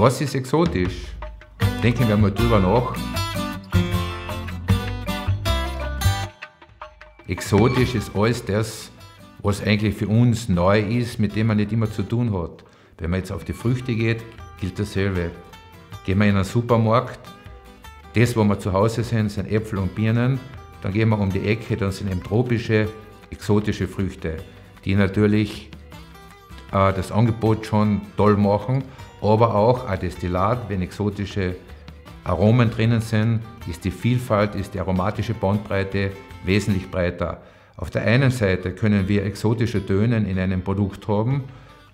Was ist exotisch? Denken wir mal drüber nach. Exotisch ist alles das, was eigentlich für uns neu ist, mit dem man nicht immer zu tun hat. Wenn man jetzt auf die Früchte geht, gilt dasselbe. Gehen wir in einen Supermarkt, das, wo wir zu Hause sind, sind Äpfel und Birnen. Dann gehen wir um die Ecke, dann sind eben tropische, exotische Früchte, die natürlich äh, das Angebot schon toll machen, aber auch ein Destillat, wenn exotische Aromen drinnen sind, ist die Vielfalt, ist die aromatische Bandbreite wesentlich breiter. Auf der einen Seite können wir exotische Töne in einem Produkt haben.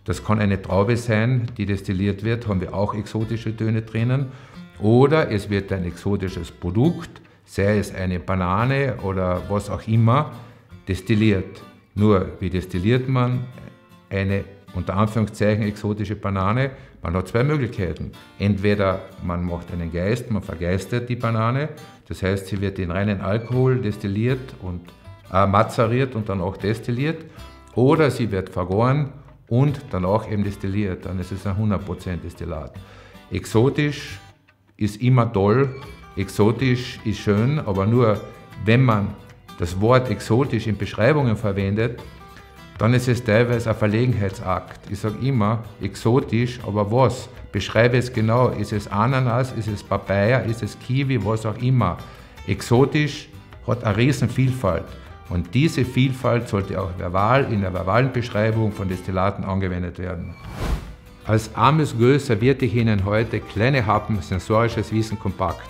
Das kann eine Traube sein, die destilliert wird, haben wir auch exotische Töne drinnen. Oder es wird ein exotisches Produkt, sei es eine Banane oder was auch immer, destilliert. Nur, wie destilliert man eine unter Anführungszeichen exotische Banane? Man hat zwei Möglichkeiten. Entweder man macht einen Geist, man vergeistet die Banane, das heißt, sie wird in reinen Alkohol destilliert und äh, mazeriert und dann auch destilliert, oder sie wird vergoren und danach eben destilliert, dann ist es ein 100% Destillat. Exotisch ist immer toll, exotisch ist schön, aber nur wenn man das Wort exotisch in Beschreibungen verwendet, dann ist es teilweise ein Verlegenheitsakt. Ich sage immer exotisch, aber was? Beschreibe es genau. Ist es Ananas, ist es Papaya, ist es Kiwi, was auch immer. Exotisch hat eine riesen Vielfalt. Und diese Vielfalt sollte auch verbal in der verbalen Beschreibung von Destillaten angewendet werden. Als armes Göl servierte ich Ihnen heute kleine Happen sensorisches Wissen kompakt.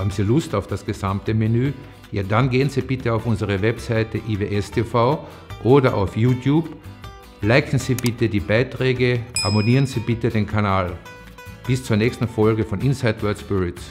Haben Sie Lust auf das gesamte Menü? Ja, dann gehen Sie bitte auf unsere Webseite IWS-TV oder auf YouTube. Liken Sie bitte die Beiträge, abonnieren Sie bitte den Kanal. Bis zur nächsten Folge von Inside World Spirits.